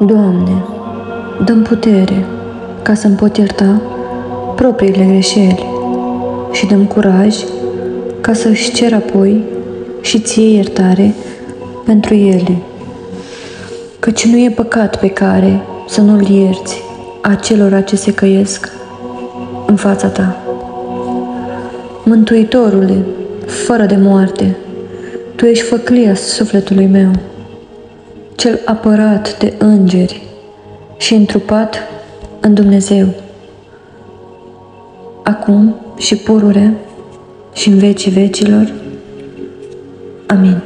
Doamne, dăm putere ca să-mi pot ierta propriile greșeli și dăm curaj ca să-și cer apoi și ție iertare pentru ele. Căci nu e păcat pe care să nu-l ierți acelora ce se căiesc în fața ta. Mântuitorule, fără de moarte, Tu ești făclia sufletului meu, cel apărat de îngeri și întrupat în Dumnezeu, acum și purure și în vecii vecilor. Amin.